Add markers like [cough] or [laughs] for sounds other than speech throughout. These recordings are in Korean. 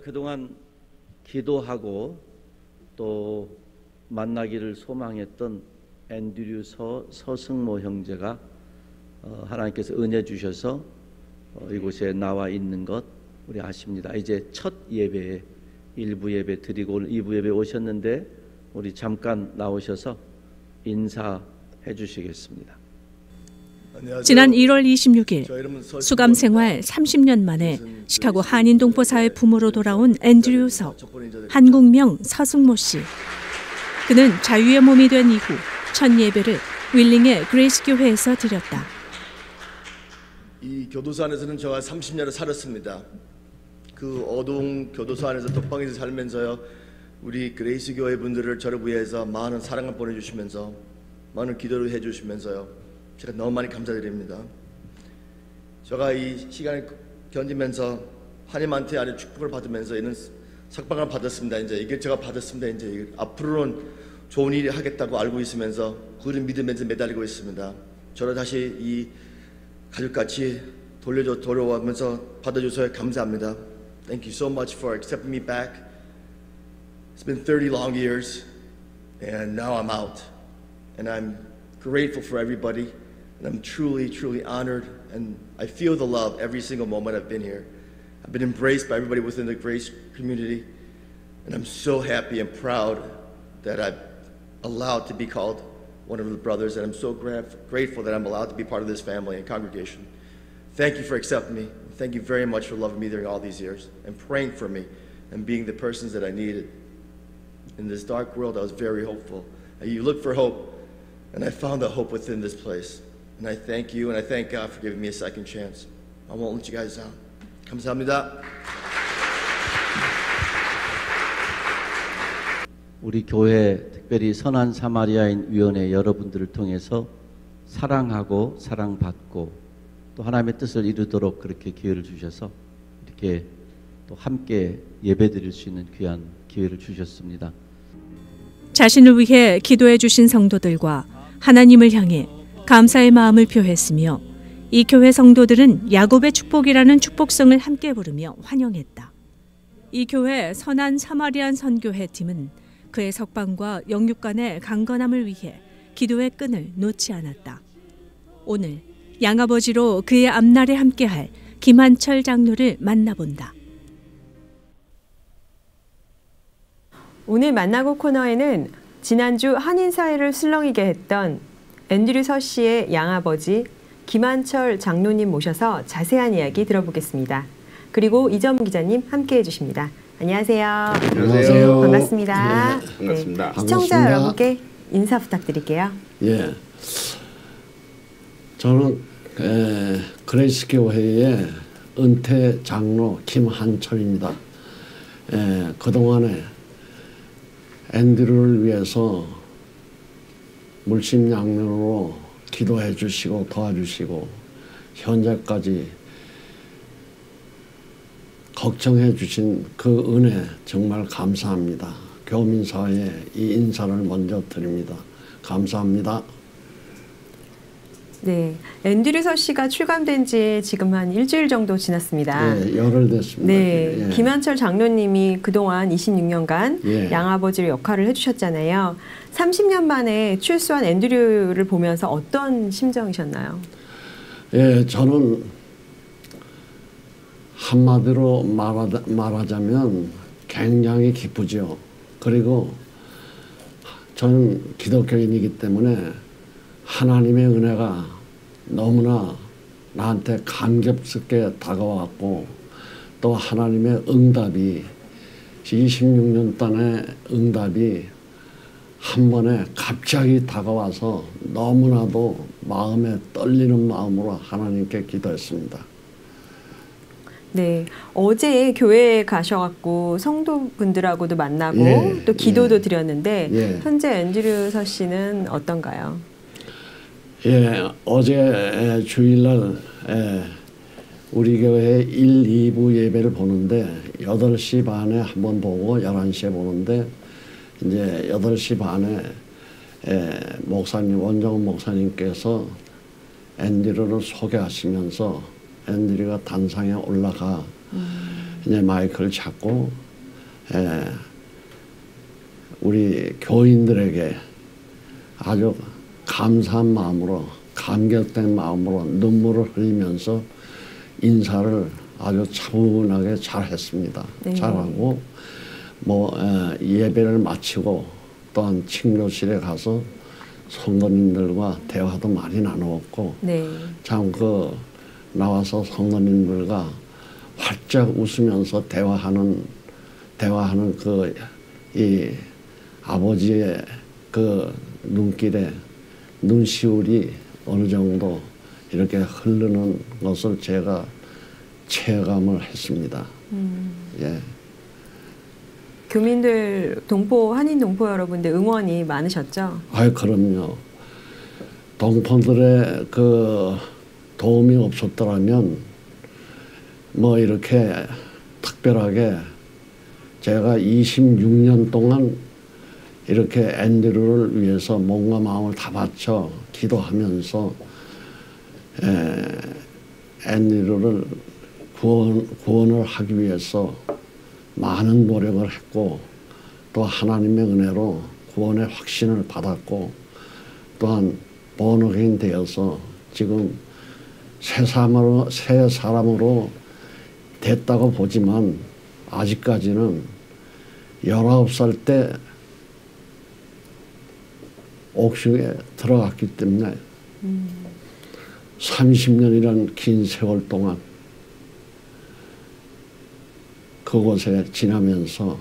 그동안 기도하고 또 만나기를 소망했던 앤드류 서, 서승모 형제가 어, 하나님께서 은혜 주셔서 어, 이곳에 나와 있는 것 우리 아십니다. 이제 첫 예배에 일부 예배 드리고 오늘 2부 예배 오셨는데 우리 잠깐 나오셔서 인사해 주시겠습니다. 지난 1월 26일 저 이름은 서승모입니다. 수감 생활 30년 만에 시카고 한인 동포 사회 부모로 돌아온 앤드류 서. 한국명 서승모 씨. 그는 자유의 몸이 된 이후 첫 예배를 윌링의 그레이스 교회에서 드렸다. 이 교도소 안에서는 제가 30년을 살았습니다. 그 어두운 교도소 안에서 독방에서 살면서요. 우리 그레이스 교회 분들을 저를 위해서 많은 사랑을 보내주시면서 많은 기도를 해주시면서요. 제가 너무 많이 감사드립니다. 제가 이 시간을 견디면서 하나님한테 아주 축복을 받으면서 이런 석방을 받았습니다. 이제 이게 제가 받았습니다. 이제 앞으로는 좋은 일을 하겠다고 알고 있으면서 그를 믿으면서 매달리고 있습니다. 저를 다시 이 가족같이 돌려줘 돌아오면서 받아줘서 감사합니다. Thank you so much for accepting me back. It's been 30 long years, and now I'm out, and I'm grateful for everybody, and I'm truly, truly honored, and I feel the love every single moment I've been here. I've been embraced by everybody within the Grace community, and I'm so happy and proud that I'm allowed to be called one of the brothers, and I'm so gra- grateful that I'm allowed to be part of this family and congregation. Thank you for accepting me. Thank you very much for loving me during all these years and praying for me and being the persons that I needed. In this dark world, I was very hopeful. You look for hope, and I found the hope within this place. And I thank you, and I thank God for giving me a second chance. I won't let you guys down. 감사합니다. 우리 교회 특별히 선한 사마리아인 위원회 여러분들을 통해서 사랑하고 사랑받고 또 하나님의 뜻을 이루도록 그렇게 기회를 주셔서 이렇게 또 함께 예배드릴 수 있는 귀한 기회를 주셨습니다. 자신을 위해 기도해 주신 성도들과 하나님을 향해 감사의 마음을 표했으며 이 교회 성도들은 야곱의 축복이라는 축복성을 함께 부르며 환영했다. 이 교회 선한 사마리안 선교회 팀은 그의 석방과 영육 간의 강건함을 위해 기도의 끈을 놓지 않았다. 오늘 양아버지로 그의 앞날에 함께할 김한철 장로를 만나본다. 오늘 만나고 코너에는 지난주 한인 사회를 술렁이게 했던 앤드류 서 씨의 양아버지 김한철 장로님 모셔서 자세한 이야기 들어보겠습니다. 그리고 이점 기자님 함께 해 주십니다. 안녕하세요. 안녕하세요. 반갑습니다. 네, 반갑습니다. 시청자 반갑습니다. 여러분께 인사 부탁드릴게요. 예. 저는 에, 그레이스 교회의 은퇴 장로 김한철입니다. 에, 그동안에 앤드류를 위해서 물심양면으로 기도해 주시고 도와주시고 현재까지 걱정해 주신 그 은혜 정말 감사합니다. 교민사회에 이 인사를 먼저 드립니다. 감사합니다. 네, 앤드류 서 씨가 출감된 지 지금 한 일주일 정도 지났습니다. 예, 열흘 됐습니다. 네, 예. 김한철 장로님이 그동안 26년간 예. 양아버지의 역할을 해주셨잖아요. 30년 만에 출소한 앤드류를 보면서 어떤 심정이셨나요? 예, 저는 한마디로 말하자, 말하자면 굉장히 기쁘죠. 그리고 저는 기독교인이기 때문에 하나님의 은혜가 너무나 나한테 감격스럽게 다가왔고 또 하나님의 응답이 26년 동안의 응답이 한 번에 갑자기 다가와서 너무나도 마음에 떨리는 마음으로 하나님께 기도했습니다. 네, 어제 교회에 가셔갖고 성도분들하고도 만나고 예, 또 기도도 예. 드렸는데 예. 현재 앤드류 서 씨는 어떤가요? 예, 어제 주일날 예, 우리 교회 1, 2부 예배를 보는데 8시 반에 한 번 보고 11시에 보는데 이제 8시 반에 예, 목사님 원정은 목사님께서 앤드류를 소개하시면서 앤드류가 단상에 올라가 이제 마이크를 잡고 에, 우리 교인들에게 아주 감사한 마음으로 감격된 마음으로 눈물을 흘리면서 인사를 아주 차분하게 잘 했습니다. 네. 잘하고 뭐 에, 예배를 마치고 또한 친교실에 가서 성도님들과 대화도 많이 나누었고 네. 참그 나와서 성도님들과 활짝 웃으면서 대화하는 대화하는 그 이 아버지의 그 눈길에 눈시울이 어느 정도 이렇게 흐르는 것을 제가 체감을 했습니다. 예. 교민들 동포 한인 동포 여러분들 응원이 많으셨죠? 아유 그럼요. 동포들의 그 도움이 없었더라면 뭐 이렇게 특별하게 제가 26년 동안 이렇게 앤드류를 위해서 몸과 마음을 다 바쳐 기도하면서 에, 앤드류를 구원, 구원을 하기 위해서 많은 노력을 했고 또 하나님의 은혜로 구원의 확신을 받았고 또한 번호인 되어서 지금 새 사람으로 새 사람으로 됐다고 보지만 아직까지는 19살 때 옥중에 들어갔기 때문에 30년이란 긴 세월 동안 그곳에 지나면서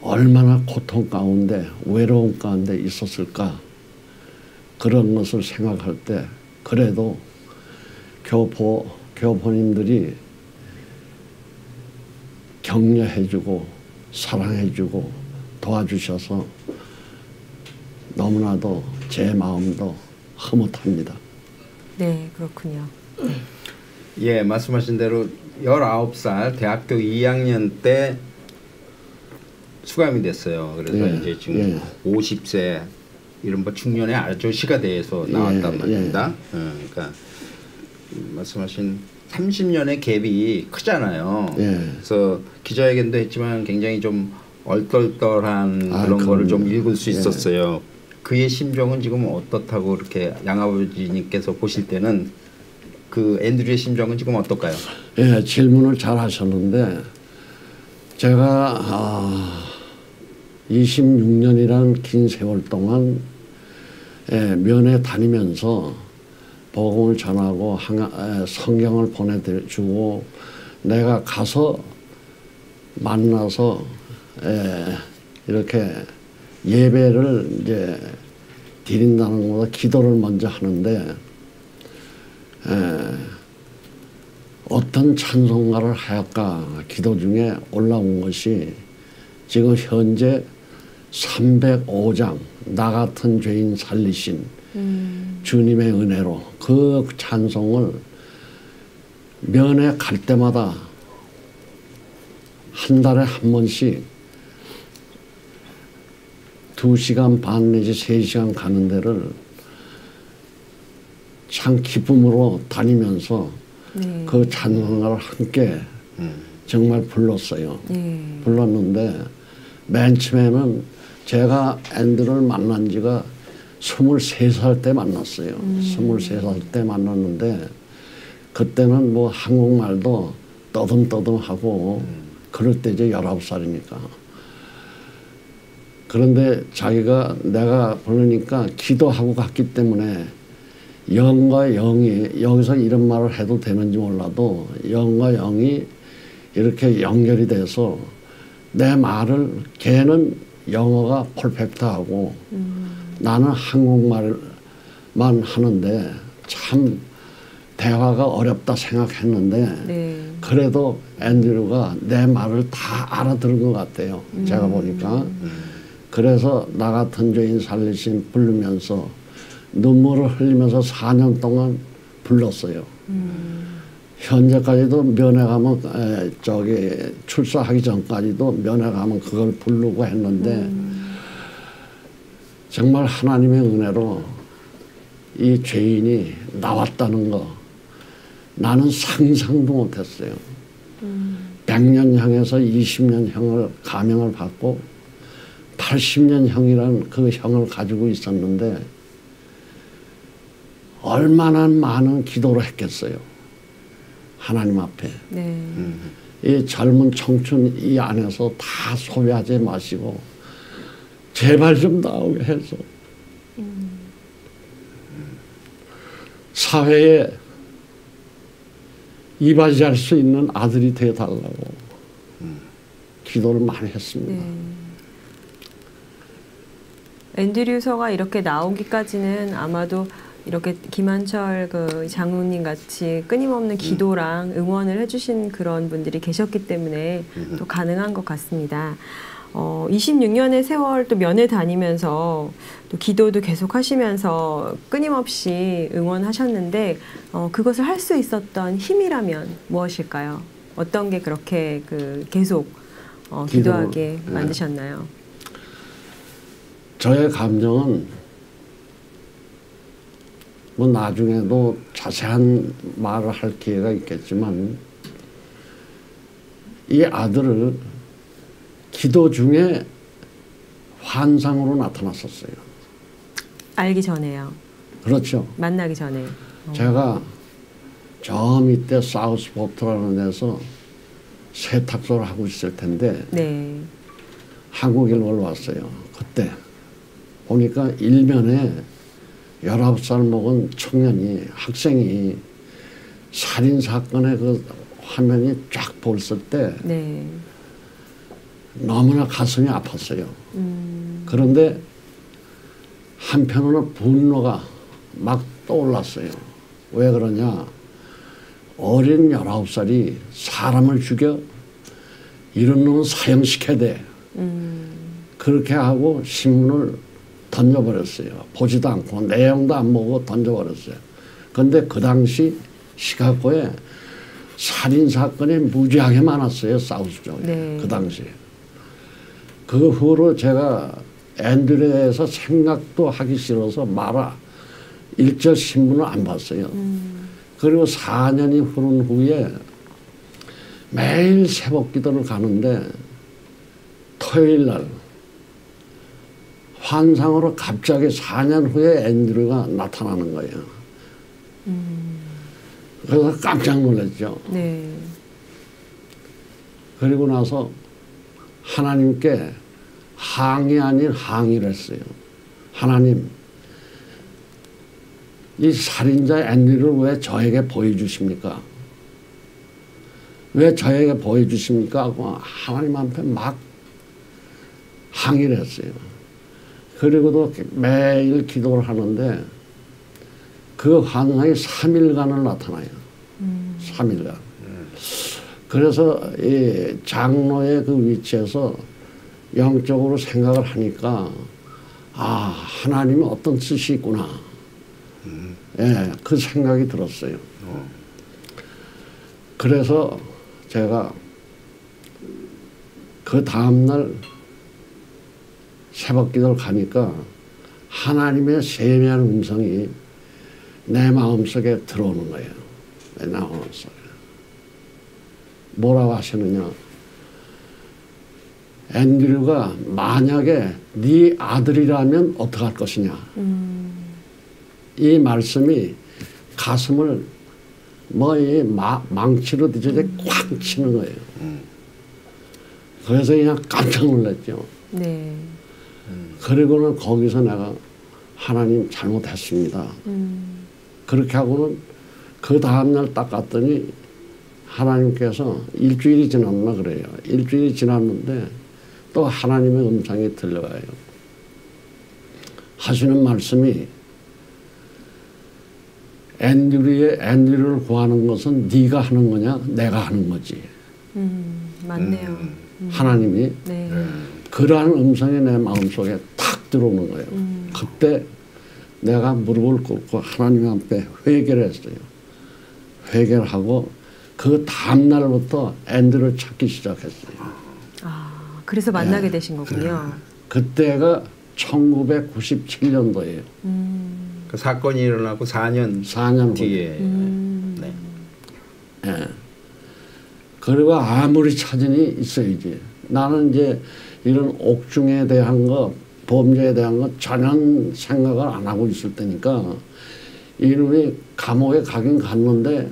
얼마나 고통 가운데 외로움 가운데 있었을까 그런 것을 생각할 때 그래도 교포 교포님들이 격려해주고 사랑해주고 도와주셔서 너무나도 제 마음도 흐뭇합니다. 네, 그렇군요. 예, 말씀하신 대로 19살 대학교 2학년 때 수감이 됐어요. 그래서 예, 이제 지금 예. 50세 이른바 중년의 아저씨가 돼서 나왔단 예, 말입니다. 어, 그러니까 말씀하신 30년의 갭이 크잖아요. 예. 그래서 기자회견도 했지만 굉장히 좀 얼떨떨한 아, 그런 거를 좀. 읽을 수 예. 있었어요. 그의 심정은 지금 어떻다고 이렇게 양아버지님께서 보실 때는 그 앤드류의 심정은 지금 어떨까요? 예, 질문을 잘 하셨는데 제가 아, 26년이란 긴 세월 동안 예, 면회 다니면서 복음을 전하고 항- 예, 성경을 보내주고 내가 가서 만나서 예, 이렇게 예배를 이제 드린다는 것보다 기도를 먼저 하는데 예, 어떤 찬송가를 할까 기도 중에 올라온 것이 지금 현재 305장 나 같은 죄인 살리신 주님의 은혜로 그 찬송을 면회 갈 때마다 한 달에 한 번씩 두 시간 반 내지 세 시간 가는 데를 참 기쁨으로 다니면서 네. 그 찬송가를 함께 정말 불렀어요. 네. 불렀는데 맨 처음에는 제가 앤드를 만난 지가 23살 때 만났어요. 23살 때 만났는데 그때는 뭐 한국말도 떠듬떠듬하고 그럴 때 이제 19살이니까. 그런데 자기가 내가 부르니까 기도하고 갔기 때문에 영과 영이 여기서 이런 말을 해도 되는지 몰라도 영과 영이 이렇게 연결이 돼서 내 말을 걔는 영어가 퍼펙트하고 나는 한국말만 하는데 참 대화가 어렵다 생각했는데 네. 그래도 앤드류가 내 말을 다 알아들은 것 같아요. 제가 보니까. 그래서 나 같은 죄인 살리신 부르면서 눈물을 흘리면서 4년 동안 불렀어요. 현재까지도 면회 가면 에, 저기 출소하기 전까지도 면회 가면 그걸 부르고 했는데 정말 하나님의 은혜로 이 죄인이 나왔다는 거 나는 상상도 못했어요. 100년형에서 20년형을 감형을 받고 80년형이라는 그 형을 가지고 있었는데 얼마나 많은 기도를 했겠어요. 하나님 앞에. 네. 이 젊은 청춘 이 안에서 다 소외하지 마시고 제발 좀 나오게 해서 사회에 이바지할 수 있는 아들이 되어 달라고 기도를 많이 했습니다. 네. 앤드류서가 이렇게 나오기까지는 아마도 이렇게 김한철 그 장로님 같이 끊임없는 기도랑 응원을 해주신 그런 분들이 계셨기 때문에 또 가능한 것 같습니다. 어, 26년의 세월 또 면회 다니면서 또 기도도 계속 하시면서 끊임없이 응원하셨는데 어, 그것을 할 수 있었던 힘이라면 무엇일까요? 어떤 게 그렇게 그 계속 어, 기도 하게 기도를, 네. 만드셨나요? 저의 감정은 뭐 나중에도 자세한 말을 할 기회가 있겠지만 이 아들을 기도 중에 환상으로 나타났었어요. 알기 전에요. 그렇죠. 만나기 전에. 제가 저 밑에 사우스 포트라는 데서 세탁소를 하고 있을 텐데 네. 한국 일보를 왔어요. 그때 보니까 일면에 19살 먹은 청년이 학생이 살인 사건의 그 화면이 쫙 보였을 때 네. 너무나 가슴이 아팠어요. 음, 그런데 한편으로는 분노가 막 떠올랐어요. 왜 그러냐? 어린 19살이 사람을 죽여 이런 놈은 사형시켜야 돼. 음, 그렇게 하고 신문을 던져버렸어요. 보지도 않고 내용도 안 보고 던져버렸어요. 근데 그 당시 시카고에 살인 사건이 무지하게 많았어요. 사우스 쪽에. 네. 그 당시에. 그 후로 제가 앤드류에 대해서 생각도 하기 싫어서 말아 일절 신문을 안 봤어요. 그리고 4년이 흐른 후에 매일 새벽 기도를 가는데 토요일 날 환상으로 갑자기 4년 후에 앤드류가 나타나는 거예요. 그래서 깜짝 놀랐죠. 네. 그리고 나서 하나님께 항의 아닌 항의를 했어요. 하나님, 이 살인자 앤드를 왜 저에게 보여주십니까? 왜 저에게 보여주십니까? 하고 하나님 앞에 막 항의를 했어요. 그리고도 매일 기도를 하는데 그 환상이 3일간을 나타나요. 3일간. 그래서 이 장로의 그 위치에서 영적으로 생각을 하니까 아 하나님이 어떤 뜻이 있구나. 예, 그 생각이 들었어요. 그래서 제가 그 다음날 새벽 기도를 가니까 하나님의 세미한 음성이 내 마음속에 들어오는 거예요. 내 마음속에. 뭐라고 하시느냐. 앤드류가 만약에 네 아들이라면 어떡할 것이냐. 이 말씀이 가슴을 뭐 이 망치로 뒤져져 꽉 치는 거예요. 그래서 그냥 깜짝 놀랐죠. 네. 그리고는 거기서 내가 하나님 잘못했습니다. 그렇게 하고는 그 다음날 딱 갔더니 하나님께서 일주일이 지났나 그래요. 일주일이 지났는데 또 하나님의 음성이 들려와요. 하시는 말씀이 앤드류의 앤드류를 구하는 것은 네가 하는 거냐 내가 하는 거지. 음, 맞네요. 하나님이 네. 그러한 음성이 내 마음속에 탁 들어오는 거예요. 그때 내가 무릎을 꿇고 하나님 앞에 회개를 했어요. 회개를 하고 그 다음 날부터 앤드를 찾기 시작했어요. 아, 그래서 만나게 되신 거군요. 그때가 1997년도예요. 음, 그 사건이 일어나고 4년 4년 후에. 뒤에 음, 네. 그리고 아무리 사진이 있어야지. 나는 이제 이런 옥중에 대한 거, 범죄에 대한 거 전혀 생각을 안 하고 있을 때니까 이놈이 감옥에 가긴 갔는데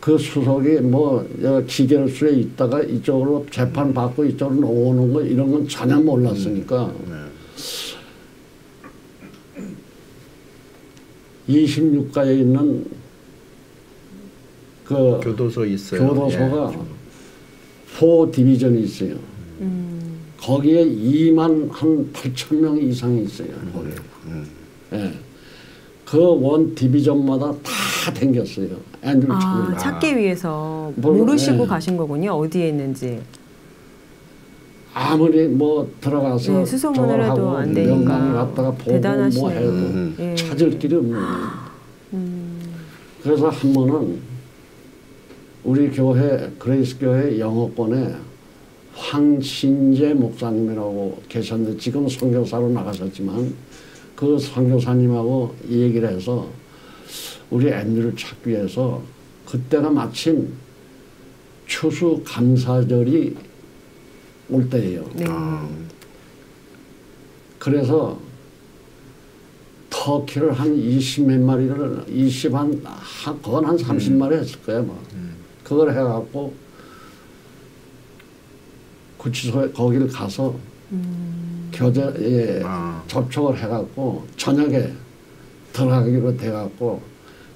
그 수석이 뭐저 기결수에 있다가 이쪽으로 재판 받고 이쪽으로 오는 거 이런 건 전혀 몰랐으니까 26가에 있는 그 교도소 있어요. 교도소가 예. 포 디비전이 있어요. 음. 거기에 2만 한 8천 명 이상이 있어요. 거기. 예. 그원 division마다 다 댕겼어요. 앤드류 아. 찾기 위해서 뭘, 모르시고 네. 가신 거군요. 어디에 있는지. 아무리 뭐 들어가서 네, 수소문을 해도 하고 안 되니까. 갖다가 보고 대단하시네요. 뭐 해도 음. 예. 찾을 길이 없는 거예요. 음. 그래서 한 번은 우리 교회 그레이스 교회 영어권에 황신재 목사님이라고 계셨는데 지금 선교사로 나가셨지만 그 선교사님하고 이 얘기를 해서 우리 앤드를 찾기 위해서 그때가 마침 추수 감사절이 올 때예요. 네. 아, 그래서 터키를 한 20 몇 마리를 20 한, 한 그건 한 30마리 했을 거야 뭐. 그걸 해갖고 구치소에 거기를 가서 교제 예, 아. 접촉을 해갖고 저녁에 들어가기로 돼갖고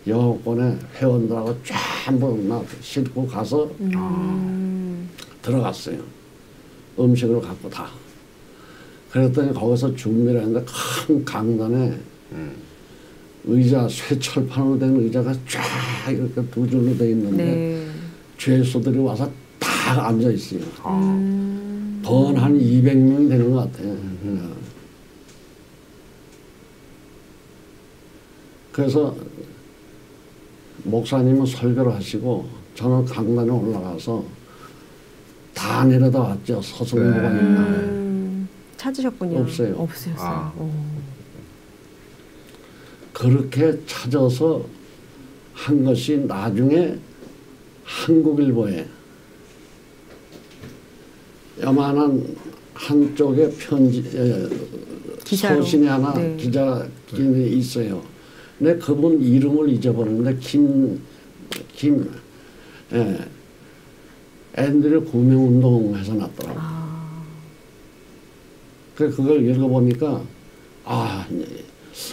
영어권의 회원들하고 전부 막 싣고 가서 음. 들어갔어요. 음식을 갖고 다. 그랬더니 거기서 준비를 했는데 큰 강단에 의자 쇠철판으로 된 의자가 쫙 이렇게 두 줄로 돼 있는데 네. 죄수들이 와서 다 앉아 있어요. 음. 번한 200명이 되는 것 같아요. 어. 그래서 목사님은 설교를 하시고 저는 강단에 올라가서 다 내려다 왔죠. 서승무가 네. 있나. 음. 찾으셨군요. 없어요. 없으셨어요. 아. 오. 그렇게 찾아서 한 것이 나중에 한국일보에 요만한 한쪽에 편지 에, 기사로. 서신이 하나 네. 기자님이 있어요. 근데 그분 이름을 잊어버렸는데 김김 예, 앤드류 구명운동해서 났더라고. 요 아. 그 그걸 읽어보니까 아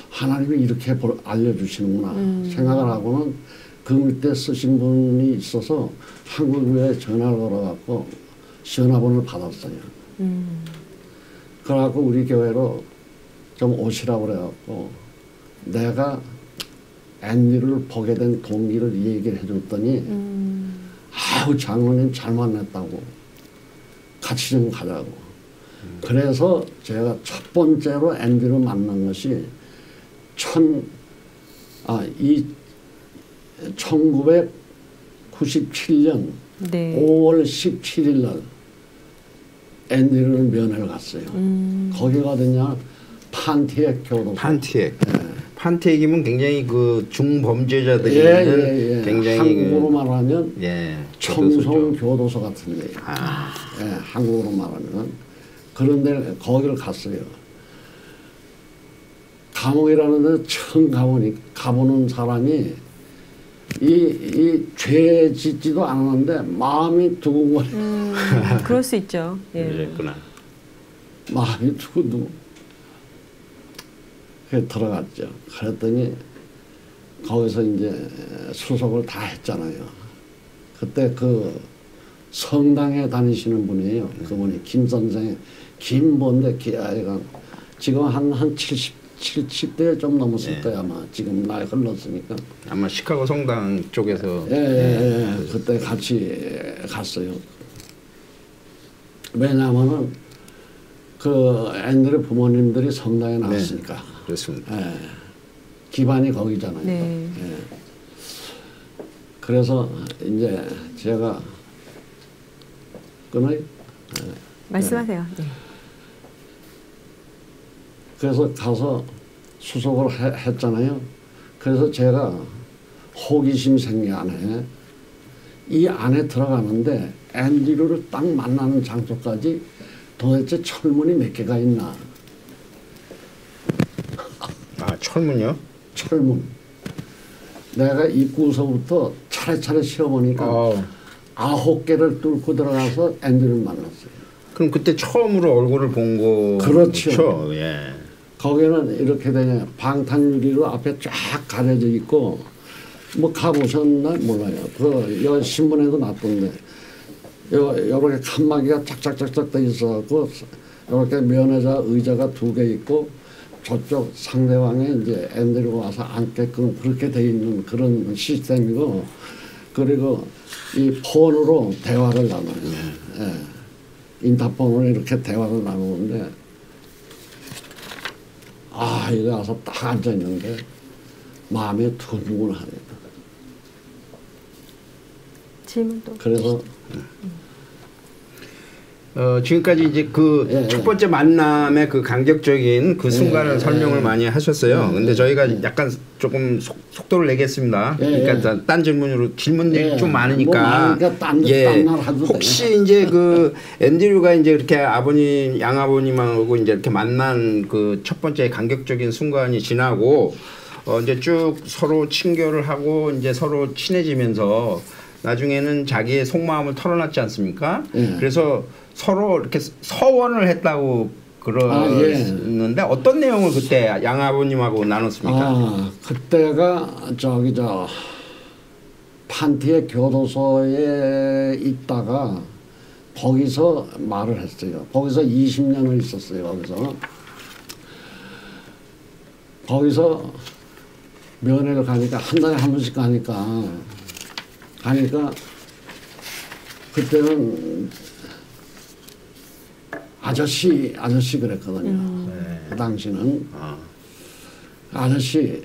하나님이 이렇게 볼- 알려주시는구나 음. 생각을 하고는 그 밑에 쓰신 분이 있어서 한국교회에 전화를 걸어갖고 전화번호를 받았어요. 음. 그래갖고 우리 교회로 좀 오시라고 그래갖고 내가 앤디를 보게 된 동기를 얘기를 해줬더니 음. 아우 장로님 잘 만났다고 같이 좀 가자고 그래서 제가 첫 번째로 앤디를 만난 것이 천 아 이 1997년 네. 5월 17일 날 앤디를 면회를 갔어요. 음. 거기가 어디냐 판티엑 교도소. 판티액. 판티액이면 굉장히 그 중범죄자들이 예, 있는 예, 예. 굉장히 한국으로 그, 말하면 예, 청송. 교도소 같은 데. 아, 예, 한국으로 말하면 그런데 거기를 갔어요. 감옥이라는 데 처음 가보니 가보는 사람이 이 이 죄 짓지도 않았는데 마음이 두근거려. 음. 그럴 수 있죠. [laughs] 예. 그랬구나. 마음이 두근두근. 그 들어갔죠. 그랬더니 거기서 이제 수석을 다 했잖아요. 그때 그 성당에 다니시는 분이에요. 그분이 김 선생의 김본대 기아이가 지금 한 한 70, 70대 좀 넘었을 네. 거야 아마 지금 나이 흘렀으니까. 아마 시카고 성당 쪽에서 예, 예, 예. 그때 같이 갔어요. 왜냐하면은 그 앤드의 부모님들이 성당에 나왔으니까. 그렇습니다. 예. 기반이 거기잖아요. 네. 예. 그래서 이제 제가 끊어요. 말씀하세요. 네. 그래서 가서 수속을 해- 했잖아요. 그래서 제가 호기심 생기 안에 이 안에 들어가는데 앤드류를 딱 만나는 장소까지 도대체 철문이 몇 개가 있나? 아 철문요? 철문. 내가 입구서부터 차례차례 쉬어보니까 어. 아홉 개를 뚫고 들어가서 앤드류를 만났어요. 그럼 그때 처음으로 얼굴을 본 거. 그렇죠. 예. 거기는 이렇게 되냐 방탄유리로 앞에 쫙 가려져 있고 뭐 가보셨나 몰라요. 그여 신문에도 났던데 요 요렇게 칸막이가 짝짝짝짝 돼 있어갖고 요렇게 면회자 의자가 두 개 있고 저쪽 상대방에 이제 앤드류가 와서 앉게끔 그렇게 돼 있는 그런 시스템이고 그리고 이 폰으로 대화를 나눠요. 예. 인터폰으로 이렇게 대화를 나누는데 아, 이거 와서 딱 앉아 있는데 마음에 두근두근하네요. 질문 또. 그래서 어, 지금까지 이제 그첫 예, 예. 번째 만남의 그 간격적인 그 순간을 예, 설명을 예. 많이 하셨어요. 근데 저희가 약간 조금 속, 속도를 내겠습니다. 예, 그러니까 예. 딴 질문으로 질문들이 예. 좀뭐 많으니까. 많으니까 딴 데- 딴날 하도 혹시 이제 그 앤드류가 이제 이렇게 아버님 양아버님하고 이제 이렇게 만난 그 첫 번째 간격적인 순간이 지나고 어 이제 쭉 서로 친교를 하고 이제 서로 친해지면서 나중에는 자기의 속마음을 털어놨지 않습니까? 예. 그래서 서로 이렇게 서원을 했다고 아, 예. 그러는데 어떤 내용을 그때 양 아버님하고 나눴습니까? 아 그때가 저기 저 판티의 교도소에 있다가 거기서 말을 했어요. 거기서 20년을 있었어요. 거기서 거기서 면회를 가니까 한 달에 한 번씩 가니까 가니까 그때는 아저씨 아저씨 그랬거든요. 그 당시는 아. 아저씨.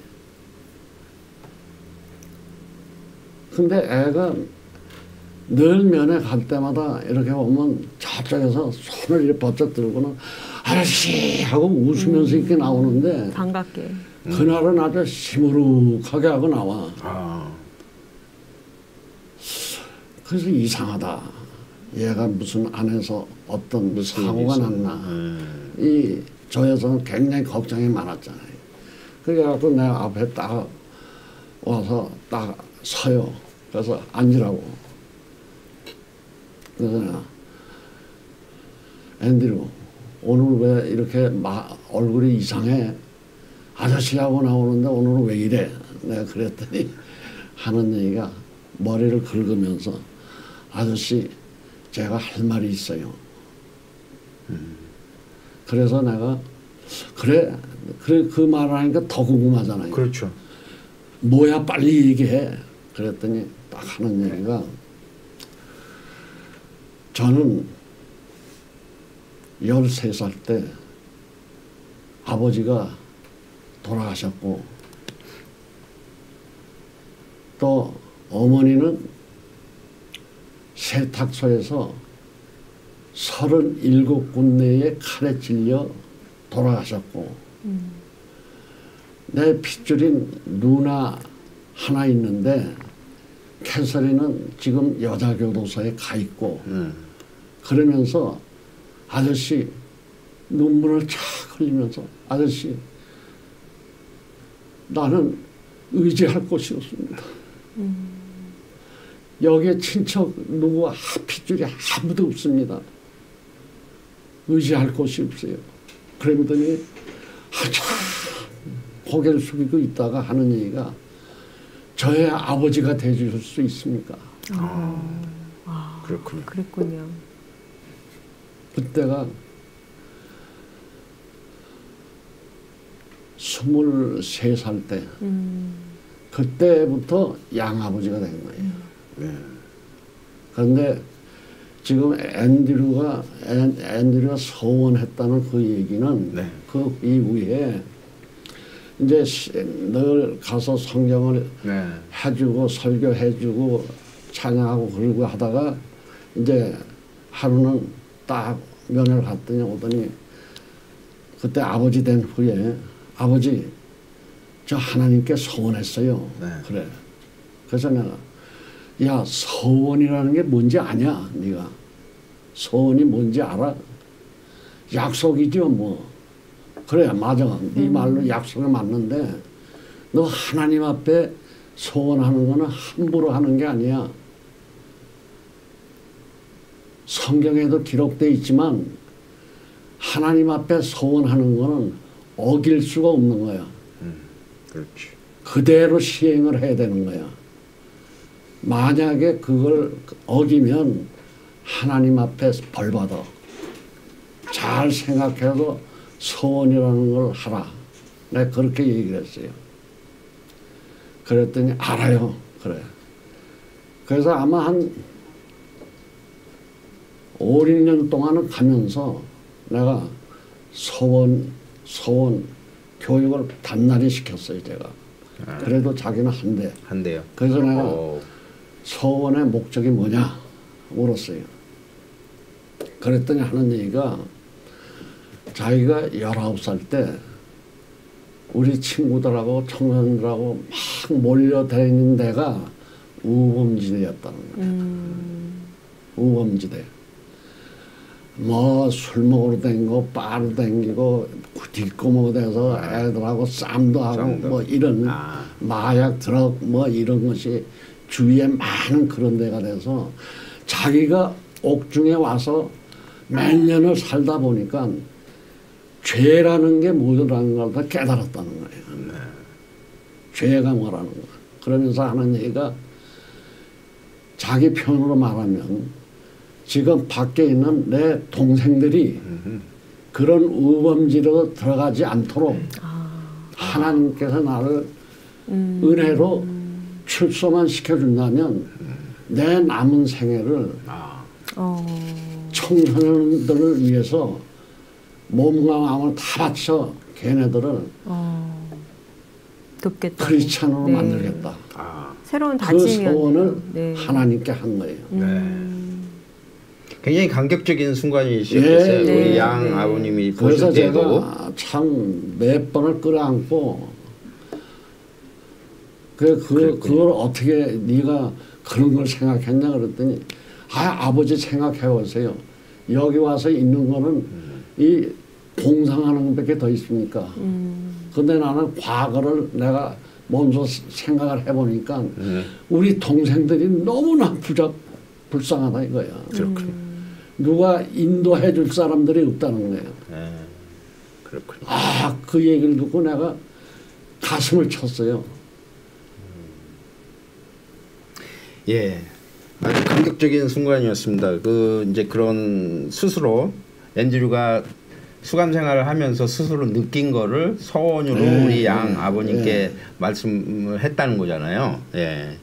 근데 애가 늘 면회 갈 때마다 이렇게 보면 저쪽에서 손을 이렇게 번쩍 들고는 아저씨 하고 웃으면서 이렇게 나오는데 반갑게. 그날은 아주 시무룩하게 하고 나와. 아. 그래서 이상하다. 얘가 무슨 안에서 어떤 무슨 일이 사고가. 났나. 음. 이 저에서는 굉장히 걱정이 많았잖아요. 그래갖고 내가 앞에 딱 와서 딱 서요. 그래서 앉으라고. 그래서 내가 앤드류 오늘 왜 이렇게 마, 얼굴이 이상해? 아저씨하고 나오는데 오늘은 왜 이래? 내가 그랬더니 [laughs] 하는 얘기가 머리를 긁으면서 아저씨 제가 할 말이 있어요. 그래서 내가 그래 그래 그 말을 하니까 더 궁금하잖아요. 그렇죠. 뭐야 빨리 얘기해. 그랬더니 딱 하는 얘기가 저는 13살 때 아버지가 돌아가셨고 또 어머니는 세탁소에서 37군데에 칼에 찔려 돌아가셨고 내 핏줄인 누나 하나 있는데 캐서린은 지금 여자교도소에 가 있고 음. 그러면서 아저씨 눈물을 쫙 흘리면서 아저씨 나는 의지할 곳이 없습니다. 여기에 친척 누구 핏줄이 아무도 없습니다. 의지할 곳이 없어요. 그러더니 한참 고개를 숙이고 있다가 하는 얘기가 저의 아버지가 되주실 수 있습니까? 그렇군요. 그랬군요. 그때가 스물세 살 때 음. 그때부터 양아버지가 된 거예요. 그런데 지금 앤드류가 앤, 앤드류가 서원했다는 그 얘기는 네. 그 이후에 이제 시- 늘 가서 성경을 네. 해주고 설교해주고 찬양하고 그러고 하다가 이제 하루는 딱 면회를 갔더니 오더니 그때 아버지 된 후에 아버지 저 하나님께 소원했어요. 네. 그래. 그래서 내가 야 서원이라는 게 뭔지 아냐 네가 서원이 뭔지 알아? 약속이죠 뭐 그래 맞아 네 말로 약속이 맞는데 너 하나님 앞에 소원하는 거는 함부로 하는 게 아니야 성경에도 기록돼 있지만 하나님 앞에 소원하는 거는 어길 수가 없는 거야 그렇지. 그대로 시행을 해야 되는 거야. 만약에 그걸 어기면 하나님 앞에 벌 받아. 잘 생각해서 소원이라는 걸 하라. 내가 그렇게 얘기를 했어요. 그랬더니 알아요. 그래. 그래서 아마 한 5, 6년 동안은 가면서 내가 소원, 소원 교육을 단단히 시켰어요, 제가. 그래도 자기는 한대. 한대요. 그래서 내가 어, 소원의 목적이 뭐냐 물었어요. 그랬더니 하는 얘기가 자기가 19살 때 우리 친구들하고 청년들하고 막 몰려다니는 데가 우범지대였다는 거예요. 우범지대. 뭐 술 먹으러 다니고 바로 다니고 뒷고모돼서 애들하고 싸움도 하고. 뭐 이런 아. 마약 드럭 뭐 이런 것이 주위에 많은 그런 데가 돼서 자기가 옥중에 와서 몇 년을 살다 보니까 죄라는 게 뭐라는 걸 다 깨달았다는 거예요. 죄가 뭐라는 거. 그러면서 하는 얘기가 자기 편으로 말하면 지금 밖에 있는 내 동생들이 그런 우범지로 들어가지 않도록 하나님께서 나를 은혜로 출소만 시켜준다면 내 남은 생애를 아, 어, 청소년들을 위해서 몸과 마음을 다 바쳐 걔네들을 어, 돕겠다. 크리스찬으로 네. 만들겠다. 아, 새로운 그 다짐이 소원을 네. 하나님께 한 거예요. 네. 굉장히 감격적인 순간이셨겠어요. 예, 우리 네. 양 네. 아버님이 그래서 보실 때도 제가 참 몇 번을 끌어안고 그, 그, 그랬군요. 그걸 어떻게 네가 그런 걸 생각했냐 그랬더니 아 아버지 생각해 보세요. 여기 와서 있는 거는 이 봉상하는 것밖에 더 있습니까? 음. 근데 나는 과거를 내가 먼저 생각을 해보니까 네. 우리 동생들이 너무나 부자 불쌍하다 이거야. 그렇군요. 누가 인도해 줄 사람들이 없다는 거예요. 네. 그렇군요. 아, 그 얘기를 듣고 내가 가슴을 쳤어요. 예. 아주 감격적인 순간이었습니다. 그 이제 그런 스스로 앤드류가 수감 생활을 하면서 스스로 느낀 거를 서원으로 네, 우리 양 네, 아버님께 네. 말씀을 했다는 거잖아요. 예.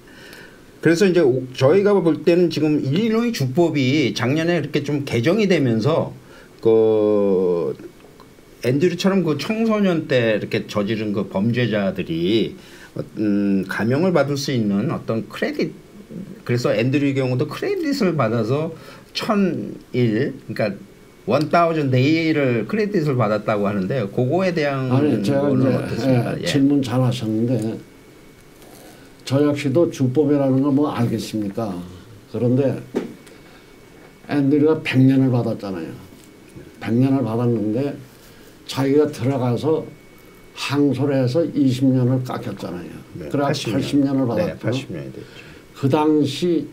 그래서 이제 오- 저희가 볼 때는 지금 일리노이 주법이 작년에 이렇게 좀 개정이 되면서 그 앤드류처럼 그 청소년 때 이렇게 저지른 그 범죄자들이 어, 음, 감형을 받을 수 있는 어떤 크레딧 그래서 앤드류의 경우도 크레딧을 받아서 천일 그러니까 원다우전 데이를 크레딧을 받았다고 하는데 그거에 대한 아니, 제가 이제? 예, 예. 질문 잘 하셨는데, 저 역시도 주법이라는 걸 뭐 알겠습니까? 그런데 앤드류가 100년을 받았잖아요. 100년을 받았는데, 자기가 들어가서 항소를 해서 20년을 깎였잖아요. 네, 그래 80년. 을 네, 받았죠. 80년이 됐죠. 그 당시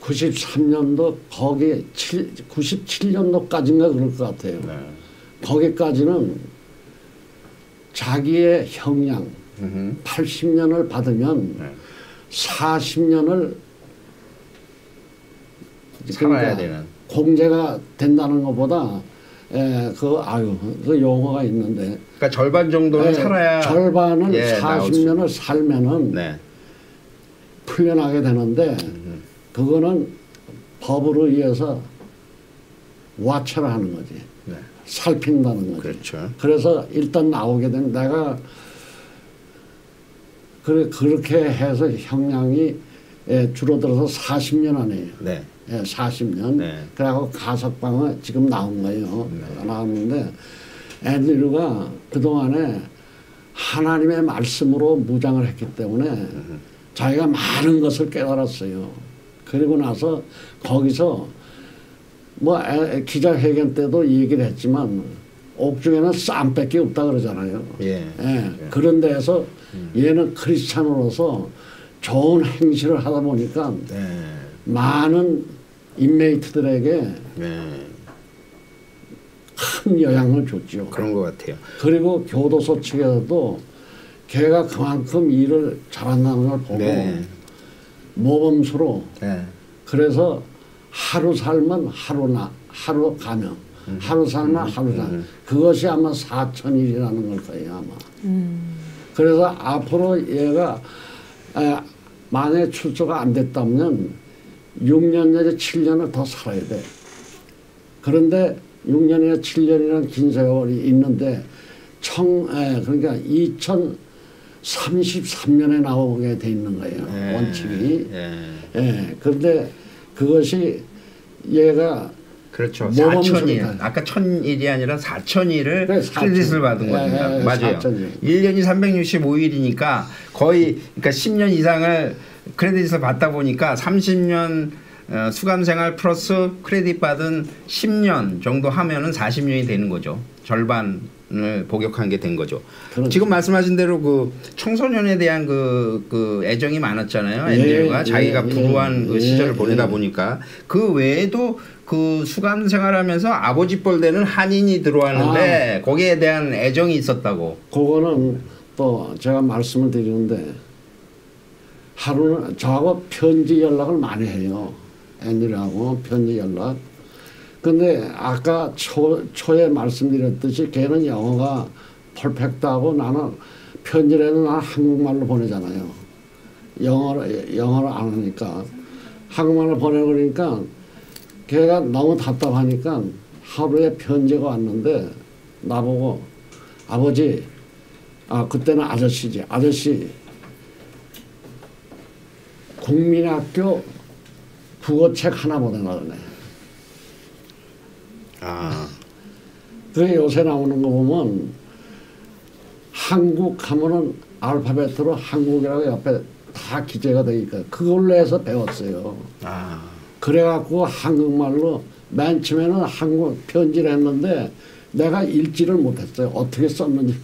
1993년도 거기 7, 97년도까지인가 그럴 것 같아요. 네. 거기까지는 자기의 형량 음흠. 80년을 받으면 네. 40년을 살아야 되는. 공제가 된다는 것보다 에, 그 아유 그 용어가 있는데 그러니까 절반 정도는 에, 살아야 절반을 예, 나올 수 40년을 살면은 네. 풀려나게 되는데 그거는 법으로 의해서 와처를 하는 거지 네. 살핀다는 거지 그렇죠. 그래서 일단 나오게 된 내가 그래 그렇게 해서 형량이 예, 줄어들어서 40년 안에요. 네. 예, 40년. 네. 그래갖고 가석방은 지금 나온 거예요. 나왔는데 앤드류가 그동안에 하나님의 말씀으로 무장을 했기 때문에 자기가 많은 것을 깨달았어요. 그리고 나서 거기서 뭐 에- 기자회견 때도 얘기를 했지만 옥중에는 쌈밖에 없다 그러잖아요. 예. 예, 그런 데에서 얘는 크리스찬으로서 좋은 행실을 하다 보니까 네. 많은 인메이트들에게 네. 큰 영향을 줬죠. 그런 것 같아요. 그리고 교도소 측에서도 걔가 그만큼 일을 잘한다는 걸 보고 네. 모범수로 네. 그래서 하루 살면 하루나 하루 가면 하루 살면 하루 살. 그것이 아마 4천일이라는 걸 거예요 아마. 그래서 앞으로 얘가 에, 만약에 출소가 안 됐다면 6년 내지 7년을 더 살아야 돼. 그런데 6년이나 7년이라는 긴 세월이 있는데 청 에, 그러니까 2033년에 나오게 돼 있는 거예요 네. 원칙이 예. 예, 그런데 그것이 얘가 그렇죠. 모범 4천일. 소리다. 아까 1000일이 아니라 4천일을 그래, 4,000. 크레딧을 받은 예, 겁니다. 예, 맞아요. 4,000일. 1년이 365일이니까 거의 그러니까 10년 이상을 크레딧을 받다 보니까 30년 어, 수감 생활 플러스 크레딧 받은 10년 정도 하면은 40년이 되는 거죠. 절반을 복역한 게 된 거죠. 그렇죠. 지금 말씀하신 대로 그 청소년에 대한 그, 그 애정이 많았잖아요. 예, 앤드류가 예, 자기가 예, 불우한 그 예, 시절을 예. 보내다 보니까 그 외에도 그 수감 생활하면서 아버지 뻘 되는 한인이 들어왔는데 거기에 대한 애정이 있었다고. 그거는 또 제가 말씀을 드리는데 하루는 저하고 편지 연락을 많이 해요. 앤드류하고 편지 연락. 근데 아까 초, 초에 말씀드렸듯이 걔는 영어가 퍼펙트하고 나는 편지라도 나는 한국말로 보내잖아요. 영어를, 영어를 안 하니까. 한국말로 보내버리니까 걔가 너무 답답하니까 하루에 편지가 왔는데 나보고 아버지 아 그때는 아저씨지 아저씨 국민학교 국어책 하나 그래 아, 그게 요새 나오는 거 보면 한국 하면은 알파벳으로 한국이라고 옆에 다 기재가 되니까 그걸로 해서 배웠어요 아, 그래갖고 한국말로 맨 처음에는 한국 편지를 했는데 내가 읽지를 못했어요. 어떻게 썼는지.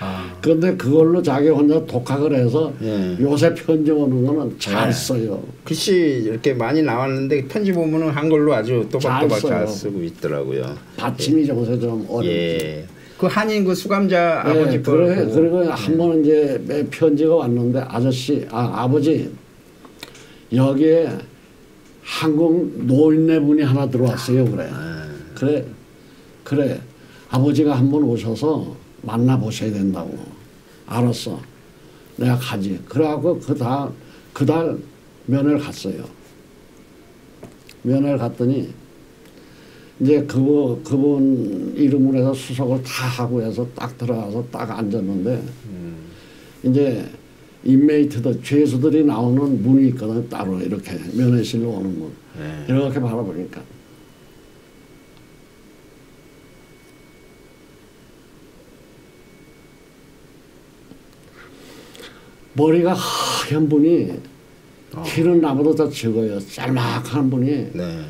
아. 그런데 그걸로 자기 혼자 독학을 해서 예. 요새 편지 오는 거는 잘 네. 써요. 글씨 이렇게 많이 나왔는데 편지 보면은 한글로 아주 또박또박 잘 잘. 쓰고 있더라고요. 받침이 요새 좀 어렵죠. 예. 그 한인 그 수감자 예, 아버지 뻘 그래. 그리고 한 번은 이제 매 편지가 왔는데 아저씨, 아, 아버지 여기에 한국 노인네 분이 하나 들어왔어요. 그래. 그래, 그래. 아버지가 한번 오셔서 만나 보셔야 된다고. 알았어. 내가 가지. 그래갖고 그다 그달 면회를 갔어요. 면회를 갔더니 이제 그 그분 이름으로 해서 수석을 다 하고 해서 딱 들어가서 딱 앉았는데 이제 인메이트들 죄수들이 나오는 문이 있거든 따로 이렇게 면회실로 오는 문 네. 이렇게 바라보니까 머리가 하얀 분이 키는 나보다 더 적어요 짤막한 분이 네.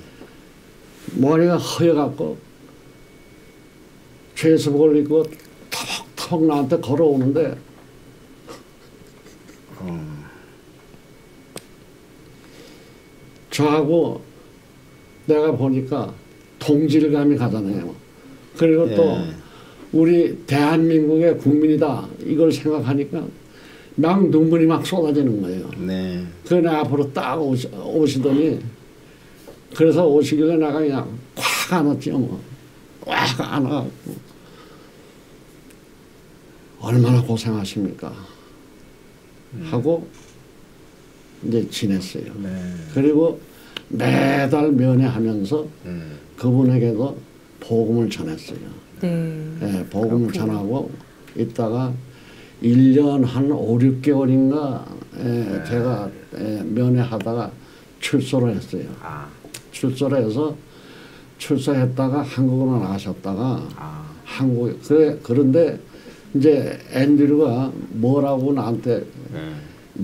머리가 허여갖고 죄수복을 입고 턱턱 나한테 걸어오는데 저하고 내가 보니까 동질감이 가잖아요. 그리고 또 예. 우리 대한민국의 국민이다 이걸 생각하니까 막 눈물이 막 쏟아지는 거예요. 네. 그내 앞으로 딱 오시, 오시더니 그래서 오시길래 내가 그냥 콱 안았죠 뭐. 꽉 안아갖고 얼마나 고생하십니까 하고 이제 지냈어요. 네. 그리고 매달 면회하면서 음. 그분에게도 복음을 전했어요. 네. 예, 복음을 전하고 있다가 1년 한 5, 6개월인가 예, 제가 예, 면회하다가 출소를 했어요. 아. 출소를 해서 출소했다가 한국으로 나가셨다가 아. 한국 그래 그런데 이제 앤드류가 뭐라고 나한테 네.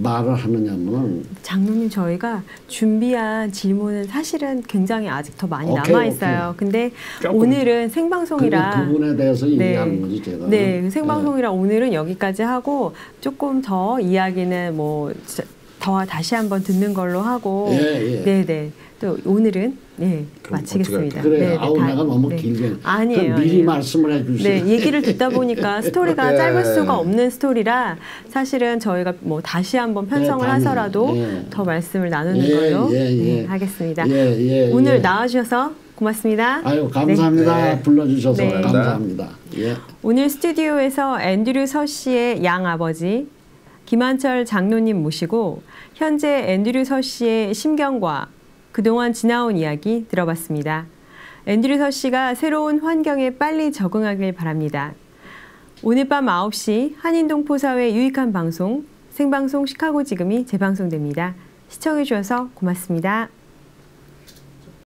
말을 하느냐면은 장로님 저희가 준비한 질문은 사실은 굉장히 아직 더 많이 오케이, 남아 있어요. 근데 조금. 오늘은 그 생방송이라 부분에 대해서 네. 얘기하는 거지 제가. 네, 생방송이라 오늘은 여기까지 하고 조금 더 이야기는 뭐 더 다시 한번 듣는 걸로 하고 예, 예. 네, 네. 또 오늘은 네, 마치겠습니다. 그래 네, 네, 아우 다- 내가 너무 네. 길게 아니에요. 그 미리 아니에요. 말씀을 해주세요. 네, 얘기를 듣다 보니까 [laughs] 스토리가 네. 짧을 수가 없는 스토리라 사실은 저희가 뭐 다시 한번 편성을 네, 당연히. 하서라도 예. 더 말씀을 나누는 예, 걸로 예, 예. 네, 하겠습니다. 예, 예, 오늘 예. 나와주셔서 고맙습니다. 아유 감사합니다. 네. 불러주셔서 네. 감사합니다. 예. 오늘 스튜디오에서 앤드류 서 씨의 양 아버지 김한철 장로님 모시고 현재 앤드류 서 씨의 심경과 그동안 지나온 이야기 들어봤습니다. 앤드류 서 씨가 새로운 환경에 빨리 적응하길 바랍니다. 오늘 밤 9시 한인동포사회 유익한 방송 생방송 시카고 지금이 재방송됩니다. 시청해 주셔서 고맙습니다.